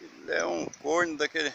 Ele é um corno daquele